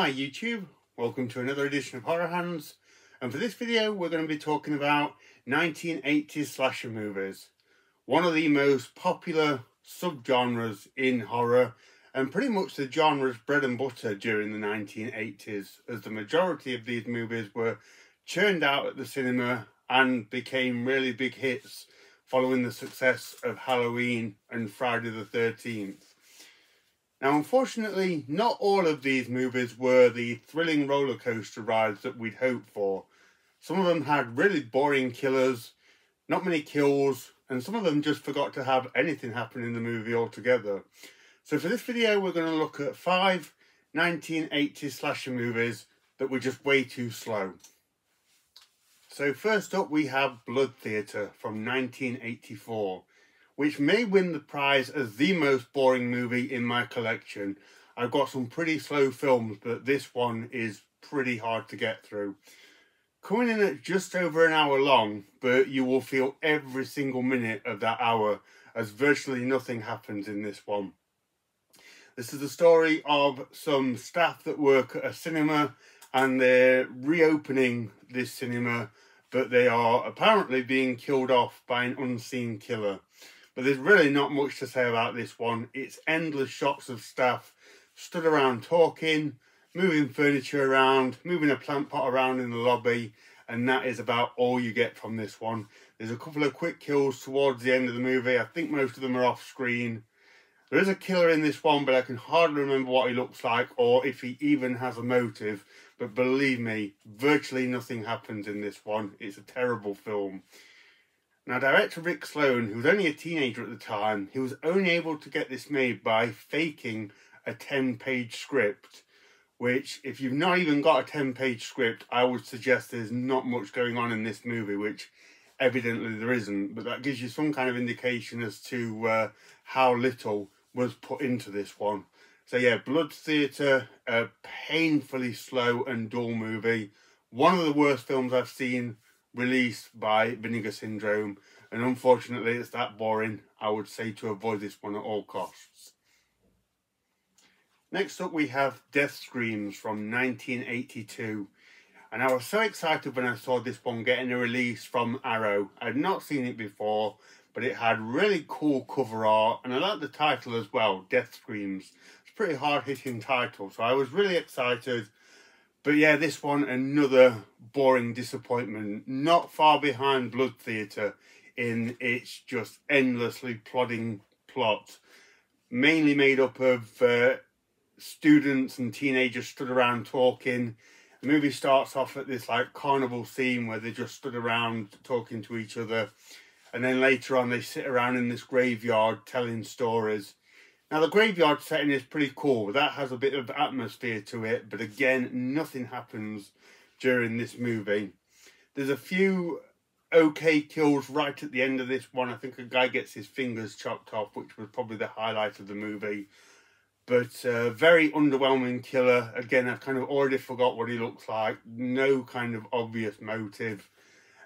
Hi YouTube, welcome to another edition of Horror Hands and for this video we're going to be talking about 1980s slasher movies. One of the most popular subgenres in horror and pretty much the genre's bread and butter during the 1980s as the majority of these movies were churned out at the cinema and became really big hits following the success of Halloween and Friday the 13th. Now, unfortunately, not all of these movies were the thrilling roller coaster rides that we'd hoped for. Some of them had really boring killers, not many kills, and some of them just forgot to have anything happen in the movie altogether. So for this video, we're going to look at five 1980s slasher movies that were just way too slow. So first up, we have Blood Theatre from 1984 which may win the prize as the most boring movie in my collection. I've got some pretty slow films, but this one is pretty hard to get through. Coming in at just over an hour long, but you will feel every single minute of that hour as virtually nothing happens in this one. This is the story of some staff that work at a cinema and they're reopening this cinema, but they are apparently being killed off by an unseen killer. But there's really not much to say about this one. It's endless shots of staff stood around talking, moving furniture around, moving a plant pot around in the lobby, and that is about all you get from this one. There's a couple of quick kills towards the end of the movie. I think most of them are off screen. There is a killer in this one, but I can hardly remember what he looks like or if he even has a motive. But believe me, virtually nothing happens in this one. It's a terrible film. Now, director Rick Sloan, who was only a teenager at the time, he was only able to get this made by faking a 10 page script, which, if you've not even got a 10 page script, I would suggest there's not much going on in this movie, which evidently there isn't, but that gives you some kind of indication as to uh, how little was put into this one. So, yeah, Blood Theatre, a painfully slow and dull movie. One of the worst films I've seen released by Vinegar Syndrome, and unfortunately, it's that boring. I would say to avoid this one at all costs. Next up, we have Death Screams from 1982. And I was so excited when I saw this one getting a release from Arrow. I had not seen it before, but it had really cool cover art, and I like the title as well, Death Screams. It's a pretty hard hitting title, so I was really excited but yeah, this one, another boring disappointment. Not far behind Blood Theatre in its just endlessly plodding plot. Mainly made up of uh, students and teenagers stood around talking. The movie starts off at this like carnival scene where they just stood around talking to each other. And then later on they sit around in this graveyard telling stories. Now the graveyard setting is pretty cool. That has a bit of atmosphere to it, but again, nothing happens during this movie. There's a few okay kills right at the end of this one. I think a guy gets his fingers chopped off, which was probably the highlight of the movie. But uh, very underwhelming killer. Again, I've kind of already forgot what he looks like. No kind of obvious motive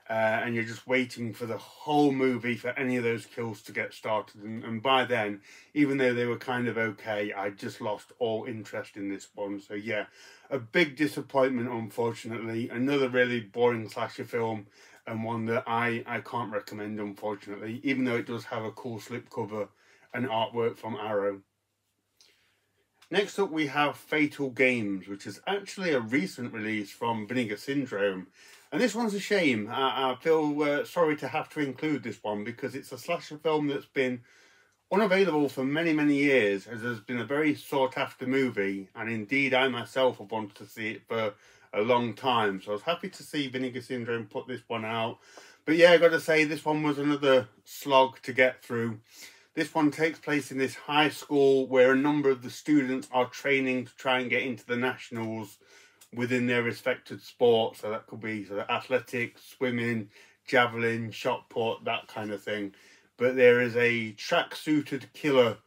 uh, and you're just waiting for the whole movie for any of those kills to get started. And, and, by then, even though they were kind of okay, I just lost all interest in this one. So yeah, a big disappointment, unfortunately. Another really boring slasher film and one that I, I can't recommend, unfortunately, even though it does have a cool slipcover and artwork from Arrow. Next up, we have Fatal Games, which is actually a recent release from Vinegar Syndrome. And this one's a shame. I, I feel uh, sorry to have to include this one because it's a slasher film that's been unavailable for many, many years, as has been a very sought after movie. And indeed, I myself have wanted to see it for a long time. So I was happy to see Vinegar Syndrome put this one out. But yeah, I got to say, this one was another slog to get through. This one takes place in this high school where a number of the students are training to try and get into the nationals within their respected sport. So that could be sort of athletics, swimming, javelin, shot put, that kind of thing. But there is a track-suited killer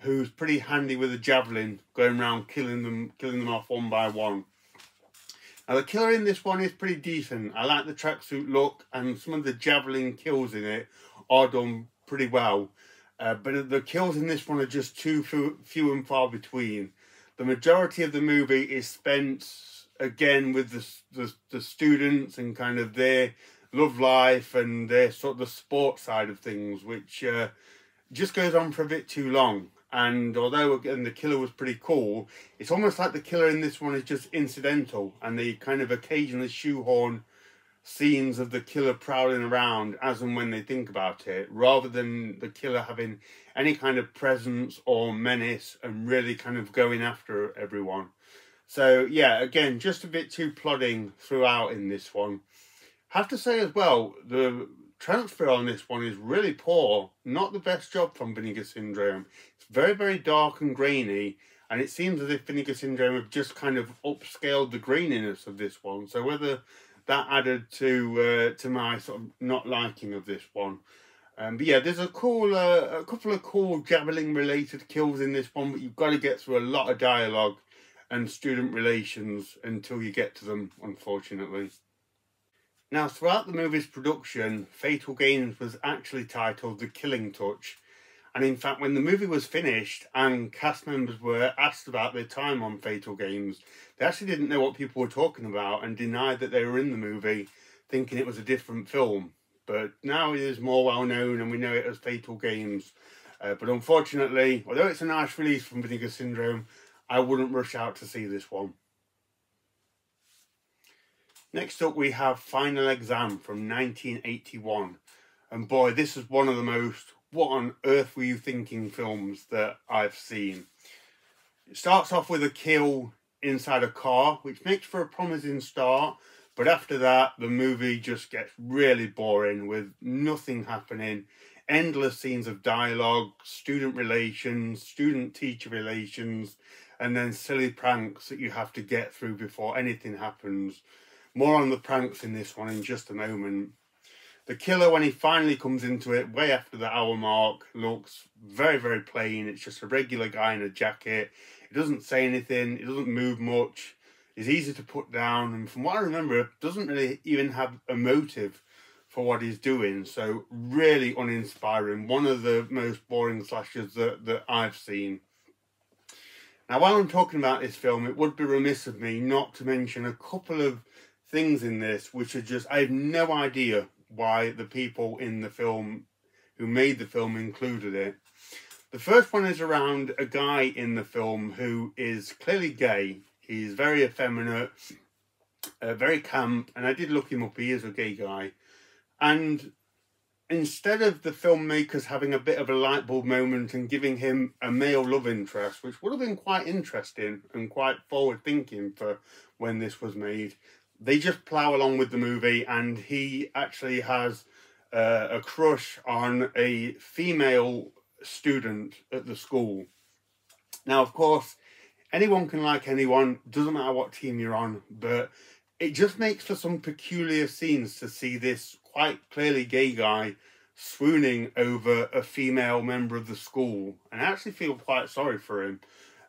who's pretty handy with a javelin, going around killing them, killing them off one by one. Now the killer in this one is pretty decent. I like the tracksuit look, and some of the javelin kills in it are done pretty well. Uh, but the kills in this one are just too few, few and far between. The majority of the movie is spent again with the, the, the students and kind of their love life and their sort of the sports side of things, which uh, just goes on for a bit too long. And although again the killer was pretty cool, it's almost like the killer in this one is just incidental, and they kind of occasionally shoehorn scenes of the killer prowling around as and when they think about it, rather than the killer having any kind of presence or menace and really kind of going after everyone. So yeah, again, just a bit too plodding throughout in this one. Have to say as well, the transfer on this one is really poor. Not the best job from Vinegar Syndrome. It's very, very dark and grainy, and it seems as if Vinegar Syndrome have just kind of upscaled the graininess of this one. So whether that added to uh, to my sort of not liking of this one. Um, but yeah, there's a cool, uh, a couple of cool javelin related kills in this one, but you've got to get through a lot of dialogue and student relations until you get to them, unfortunately. Now, throughout the movie's production, Fatal Games was actually titled The Killing Touch. And in fact, when the movie was finished and cast members were asked about their time on Fatal Games, they actually didn't know what people were talking about and denied that they were in the movie, thinking it was a different film. But now it is more well known and we know it as Fatal Games. Uh, but unfortunately, although it's a nice release from Vinegar Syndrome, I wouldn't rush out to see this one. Next up we have Final Exam from 1981. And boy, this is one of the most what on earth were you thinking films that I've seen. It starts off with a kill inside a car, which makes for a promising start, but after that, the movie just gets really boring with nothing happening, endless scenes of dialogue, student relations, student teacher relations, and then silly pranks that you have to get through before anything happens. More on the pranks in this one in just a moment. The killer, when he finally comes into it, way after the hour mark, looks very, very plain. It's just a regular guy in a jacket. He doesn't say anything. He doesn't move much. He's easy to put down. And from what I remember, doesn't really even have a motive for what he's doing. So really uninspiring. One of the most boring slashers that, that I've seen. Now, while I'm talking about this film, it would be remiss of me not to mention a couple of things in this which are just, I have no idea why the people in the film who made the film included it. The first one is around a guy in the film who is clearly gay. He's very effeminate, uh, very camp, and I did look him up. He is a gay guy. And instead of the filmmakers having a bit of a light bulb moment and giving him a male love interest, which would have been quite interesting and quite forward thinking for when this was made, they just plow along with the movie, and he actually has uh, a crush on a female student at the school. Now, of course, anyone can like anyone, doesn't matter what team you're on, but it just makes for some peculiar scenes to see this quite clearly gay guy swooning over a female member of the school. And I actually feel quite sorry for him.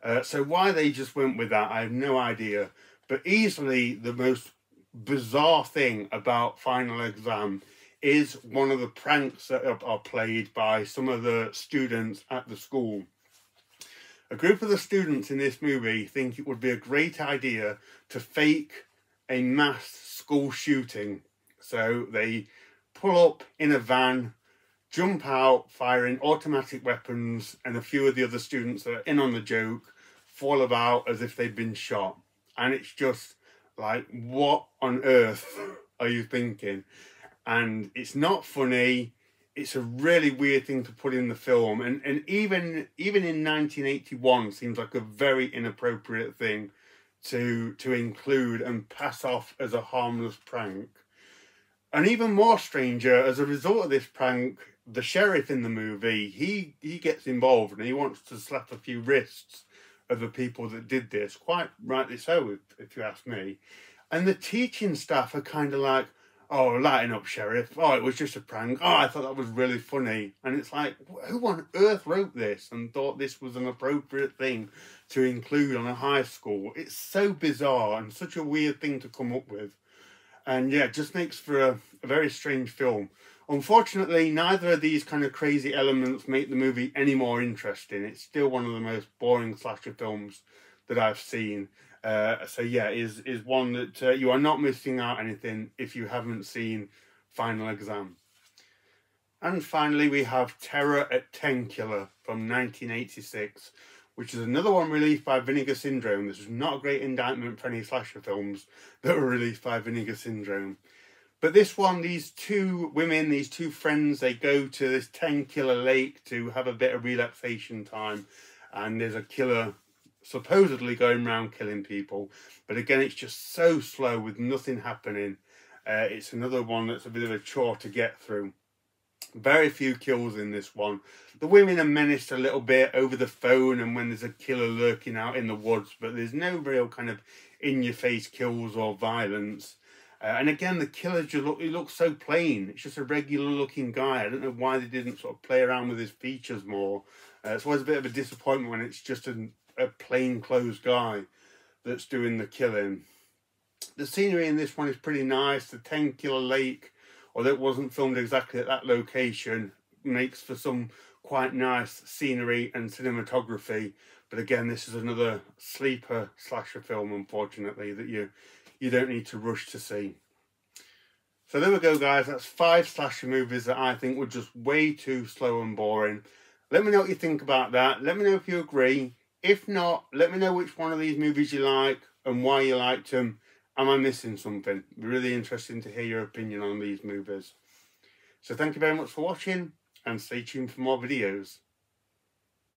Uh, so why they just went with that, I have no idea. But easily the most bizarre thing about Final Exam is one of the pranks that are, are played by some of the students at the school. A group of the students in this movie think it would be a great idea to fake a mass school shooting. So they pull up in a van, jump out, firing automatic weapons, and a few of the other students that are in on the joke fall about as if they'd been shot. And it's just like, what on earth are you thinking? And it's not funny. It's a really weird thing to put in the film, and and even even in 1981 seems like a very inappropriate thing to to include and pass off as a harmless prank. And even more stranger, as a result of this prank, the sheriff in the movie he he gets involved and he wants to slap a few wrists of the people that did this, quite rightly so, if, if you ask me. And the teaching staff are kind of like, oh, lighten up, Sheriff. Oh, it was just a prank. Oh, I thought that was really funny. And it's like, who on earth wrote this and thought this was an appropriate thing to include on a high school? It's so bizarre and such a weird thing to come up with. And yeah, just makes for a, a very strange film. Unfortunately, neither of these kind of crazy elements make the movie any more interesting. It's still one of the most boring slasher films that I've seen. Uh, so yeah, is is one that uh, you are not missing out anything if you haven't seen Final Exam. And finally, we have Terror at Tenkiller from 1986, which is another one released by Vinegar Syndrome. This is not a great indictment for any slasher films that were released by Vinegar Syndrome. But this one, these two women, these two friends, they go to this Tenkiller lake to have a bit of relaxation time. And there's a killer supposedly going around killing people. But again, it's just so slow with nothing happening. Uh, it's another one that's a bit of a chore to get through. Very few kills in this one. The women are menaced a little bit over the phone and when there's a killer lurking out in the woods, but there's no real kind of in-your-face kills or violence. Uh, and again, the killer just look, he looks so plain. It's just a regular looking guy. I don't know why they didn't sort of play around with his features more. Uh, it's always a bit of a disappointment when it's just a, a plain clothes guy that's doing the killing. The scenery in this one is pretty nice. The Tenkiller Lake although it wasn't filmed exactly at that location, makes for some quite nice scenery and cinematography. But again, this is another sleeper slasher film, unfortunately, that you you don't need to rush to see. So there we go, guys. That's five slasher movies that I think were just way too slow and boring. Let me know what you think about that. Let me know if you agree. If not, let me know which one of these movies you like and why you liked them. Am I missing something? Really interesting to hear your opinion on these movies. So thank you very much for watching and stay tuned for more videos.